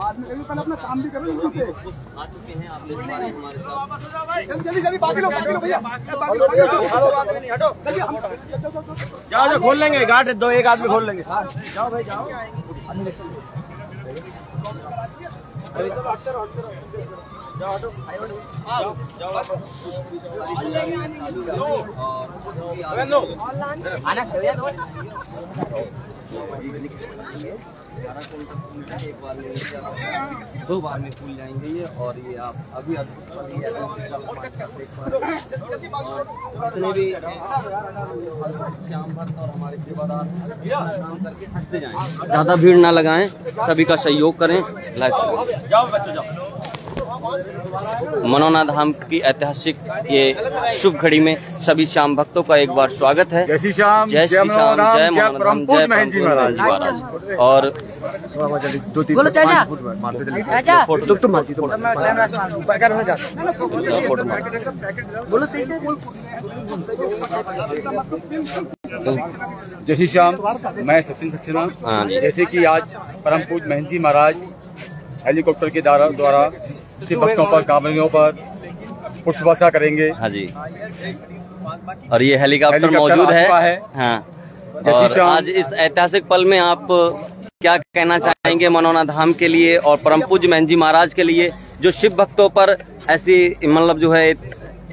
बाद में पहले अपना काम भी करो आ चुके हैं आप हैं हमारे साथ। जल्दी जल्दी बाकी लोग बाकी लोग भैया। जाओ जाओ खोल लेंगे गार्ड दो एक आदमी खोल लेंगे। एक बार में नहीं जा रहा। दो बार में खुल जाएँगे ये, और ये आप अभी जितने भी ज़्यादा भीड़ ना लगाएँ, सभी का सहयोग करें। लाइव जाओ, बच्चों, जाओ। मनोना धाम की ऐतिहासिक ये शुभ घड़ी में सभी श्याम भक्तों का एक बार स्वागत है। जय श्री श्याम जय श्री श्याम जय मनोना जय महेंद्र जी परम महाराज। महाराज। और जय श्री श्याम मैं सचिन सक्सेना हाँ। जैसे कि आज परम पूज महेंद्र जी महाराज हेलीकॉप्टर के द्वारा भक्तों पर कांवरियों पर पुष्प वर्षा करेंगे? हाँ जी। और ये हेलीकॉप्टर मौजूद है। है। हाँ। और आज इस ऐतिहासिक पल में आप क्या कहना चाहेंगे मनोना धाम के लिए और परम पूज्य महन जी महाराज के लिए जो शिव भक्तों पर ऐसी मतलब जो है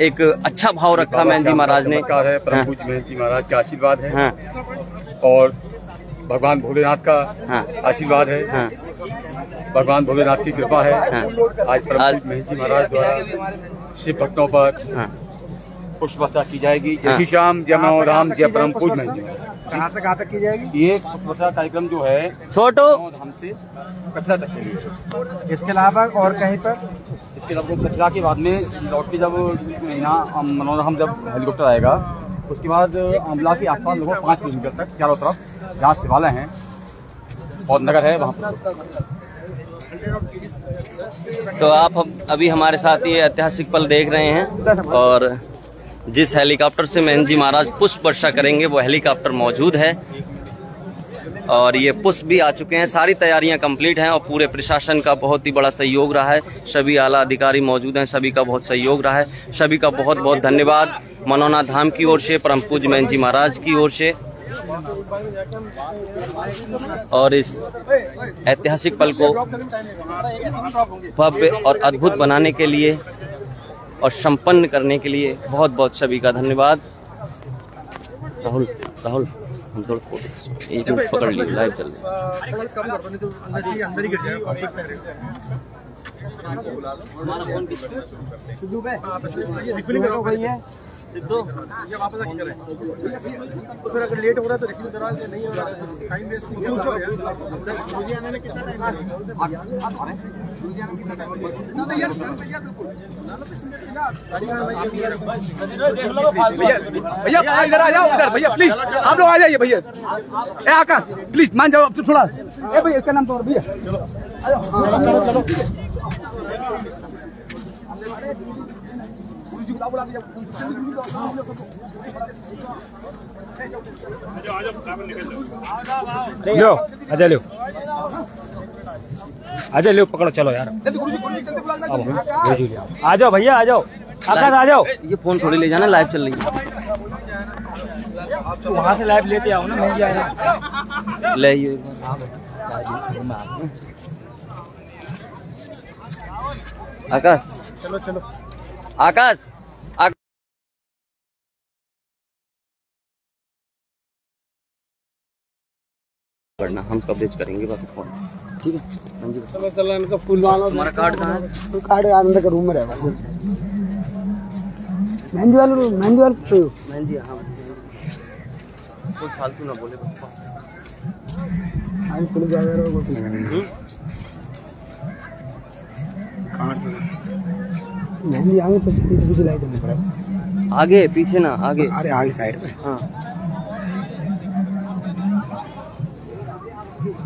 एक अच्छा भाव रखा महन जी महाराज ने। है। परम हाँ, पूज महेंद्र जी महाराज का आशीर्वाद है। हाँ। और भगवान भोलेनाथ का आशीर्वाद हाँ। भगवान भोलेनाथ की कृपा है। हाँ। आज महेंद्र जी महाराज द्वारा शिव भक्तों पर हाँ। पुष्प वर्षा की जाएगी। जय हाँ। श्री श्याम जय मनोराम जय परम पूज महेंद्र जी कहाँ से कहाँ तक की जाएगी? ये पुष्प वर्षा कार्यक्रम जो है छोटो। धाम से कचरा तक के लिए। इसके अलावा और कहीं पर? इसके अलावा कचरा के बाद में लौट के जब यहाँ मनोरम जब हेलीकॉप्टर आएगा उसके बाद अमला के आसपास लगभग पाँच किलोमीटर तक चारों तरफ़ जहाँ शिवालय हैं और नगर है वहाँ पर। तो आप हम- अभी हमारे साथ ये ऐतिहासिक पल देख रहे हैं और जिस हेलीकॉप्टर से महन जी महाराज पुष्प वर्षा करेंगे, वो हेलीकॉप्टर मौजूद है। और ये पुष्प भी आ चुके हैं, सारी तैयारियाँ कंप्लीट हैं और पूरे प्रशासन का बहुत ही बड़ा सहयोग रहा है। सभी आला अधिकारी मौजूद हैं, सभी का बहुत सहयोग रहा है। सभी का बहुत बहुत धन्यवाद। मनोना धाम की ओर से, परम पूज्य महन जी महाराज की ओर से। और इस ऐतिहासिक पल को भव्य और अद्भुत बनाने के लिए और संपन्न करने के लिए बहुत बहुत सभी का धन्यवाद। राहुल राहुल, हम थोड़ा एक मिनट पकड़ लिए लाइव चल रहे सिद्धू तो फिर अगर लेट हो रहा है तो रिक्यूल करा के नहीं हो रहा है टाइम वेस्ट नहीं करना। सर में कितना टाइम भैया भैया इधर आ जाओ इधर भैया प्लीज़ आप लोग आ जाइए, भैया। ए, आकाश प्लीज़ मान जाओ थोड़ा। ए, भैया, इसका नाम तो भैया चलो चलो लो आजा लो आजा लो पकड़ो चलो यार आ जाओ भैया आ जाओ आकाश आ जाओ ये फ़ोन थोड़ी ले जाना लाइव चल रही है वहाँ से लाइव लेते आओ ना महँगी आएगा ले आइए आकाश चलो चलो आकाश करना हम कवरेज करेंगे बाकी फ़ोन ठीक है? हाँ जी। इनका फुल वाला तुम्हारा कार्ड कहाँ है? तो कार्ड अंदर का रूम में रहेगा मेहंदी वाला रूम मेहंदी वाला रूम मैं जी हाँ कोई फालतू ना बोले बस आज पुलिस जाएगा वो कुछ हम्म? मेहंदी आगे तो पीछे पीछे लाइट होने पड़ेगा। आगे पीछे ना आगे। अरे आगे साइड में। हाँ।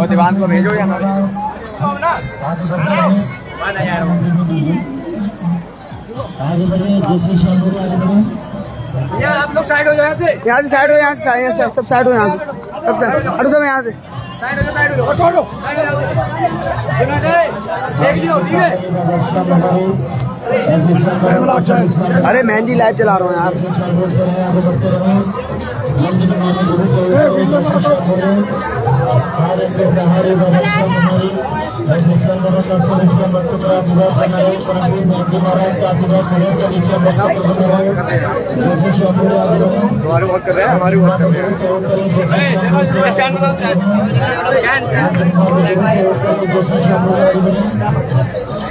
और दीवान को भेजो या भैया आप लोग साइड हो यहाँ से। यहाँ से साइड हो यहाँ से यहाँ से सब साइड हो यहाँ से। सब साइड हटो सब यहाँ से। साइड हो साइड हो छोड़ो हो ठीक है? अरे मेहंदी लाइव चला रहा हूँ यार। हमारी कर रहे हैं? हमारी कर रहे हैं।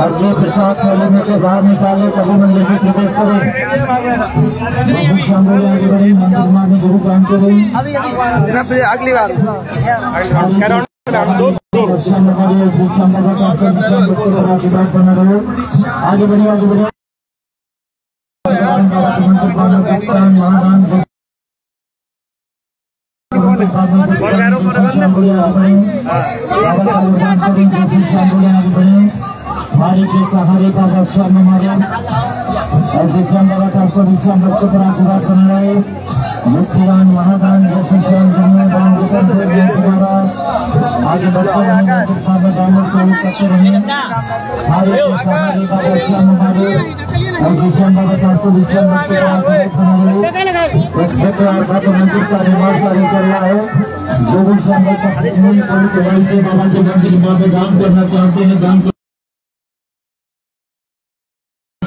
अपने प्रसाद थैले में से बाहर निकाले कभी मंदिर में प्रवेश करें। श्याम बोले आगे बढ़े मंदिर माने गुरु काम करें। अगली बार का का आगे बढ़े आगे बढ़े मंदिर माने भक्तान महादान श्याम बोले आगे बढ़े बाबा हमारे के सहारे बाबा श्याम बाबा आपको श्याम बच्चों पर आशीर्वाद बना रहे मुक्तिदान महादान जैसे श्याम महाराज बढ़ते रहे बाबा श्याम बाबा आशीर्वाद बना रहे एक और भक्त का निर्माण कार्य चल रहा है जो भी श्याम कोई कोई के भाई के बाबा के मंदिर में दान करना चाहते हैं दान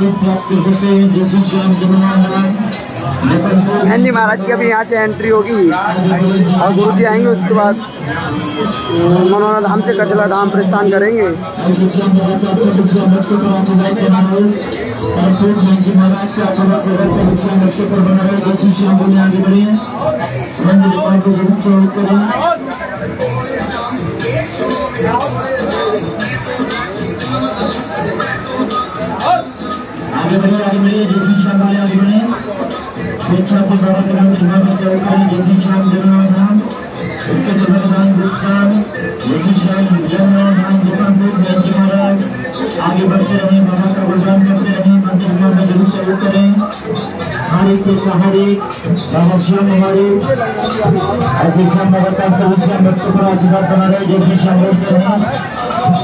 कर हैं मेहंदी महाराज की अभी यहाँ से एंट्री होगी। और गुरु जी आएँगे उसके बाद। मनोरा धाम से कचला धाम प्रस्थान करेंगे। ऐसे श्याम बाबा का आगे बढ़े जैसी आगे बढ़े। स्वेच्छा से बाबा नाम निर्माण सहयोग करें जैसी श्याम जन्मदान उसके जन्मदान गुप्तान जैसी श्याम जन्मदान दुकानपुर जयंती महाराज। आगे बढ़ते रहे, बाबा का गुणगान करते रहे, मंदिर में ज़रूर सहयोग करें। हमारे के सहारे बाबा श्याम हमारे। ऐसे श्याम का सभी श्याम बच्चों पर आशीर्वाद बना रहे, जैसे श्याम बोलते हैं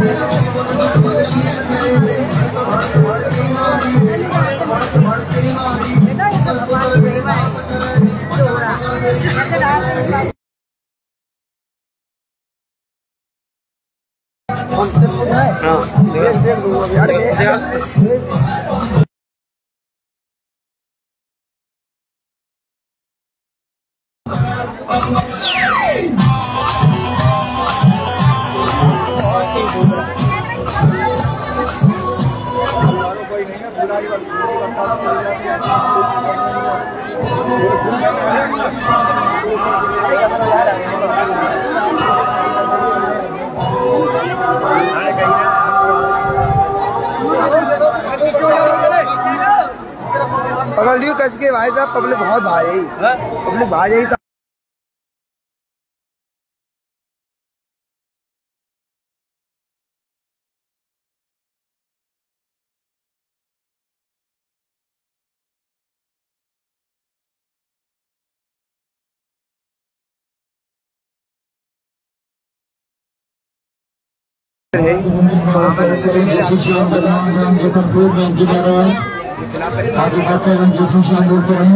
हाँ Thank you. पकड़ लियो कस भाई साहब पब्लिक बहुत भारी पब्लिक भाई था आगे बढ़ते हैं जैसे श्याम बोलते हैं।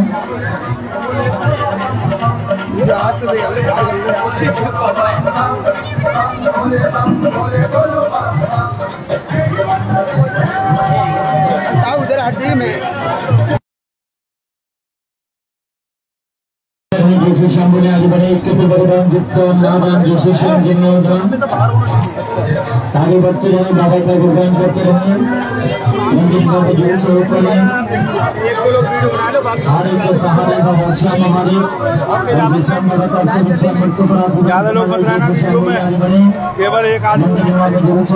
जी ने आगे बढ़ते रहे बाबा का गुणगान करते रहे मंदिर बाबा ज़ोर से ऊपर है हारे के सहारे का वर्षा हमारे जैसे श्याम बाबा का अच्छे श्याम भक्त पर आज ज़्यादा लोग जैसे श्याम बोले आगे बढ़े केवल एक आदमी मंदिर बाबा ज़ोर से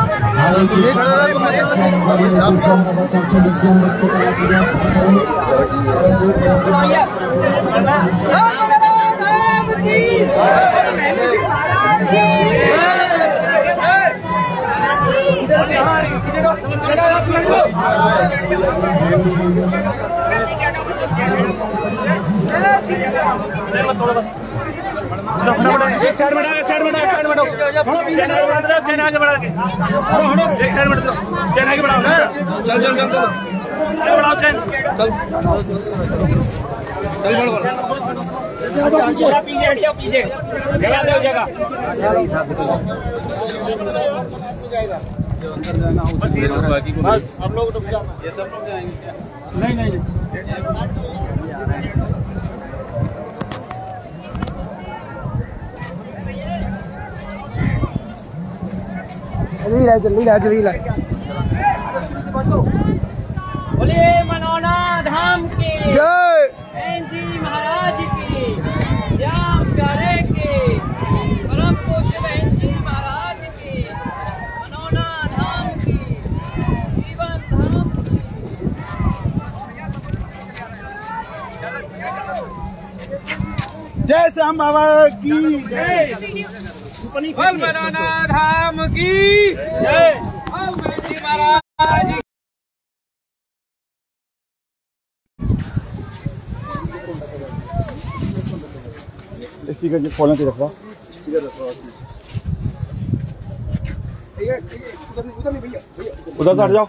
बढ़िए आगे की श्याम बड़े जैसे श्याम एक साइड में एक साइड में एक साइड में चैन आगे बढ़ा चैन आगे बढ़ा के एक साइड में चैन आगे बढ़ाओ चल चल चल चल आगे बढ़ाओ चैन चल चल चल पीछे हट पीछे जगह दो जगह बस ये बाकी बस हम लोग ये सब लोग जाएँगे। नहीं नहीं। जल्दी लाए जल्दी लाए जल्दी लाए बोलिए मनोना धाम की। जय। जी महाराज की। श्याम प्यारे की। परम पूज्य बहन जी महाराज की। मनोना धाम की। जीवन धाम की। जय श्याम बाबा की। जय। धाम की। महाराज। स्पीकर जी खोलने के रखवा। उधर से हट जाओ।